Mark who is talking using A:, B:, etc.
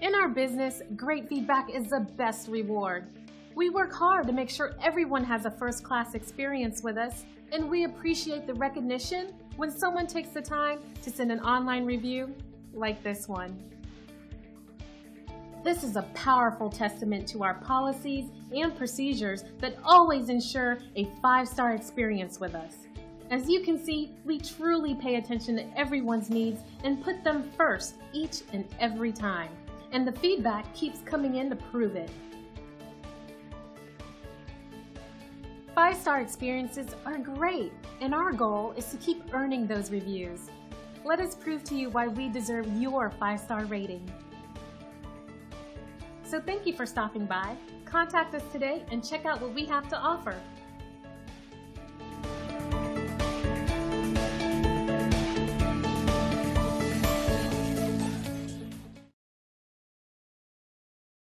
A: In our business, great feedback is the best reward. We work hard to make sure everyone has a first-class experience with us, and we appreciate the recognition when someone takes the time to send an online review like this one. This is a powerful testament to our policies and procedures that always ensure a five-star experience with us. As you can see, we truly pay attention to everyone's needs and put them first each and every time. And the feedback keeps coming in to prove it. Five-star experiences are great, and our goal is to keep earning those reviews. Let us prove to you why we deserve your five-star rating. So thank you for stopping by. Contact us today and check out what we have to offer.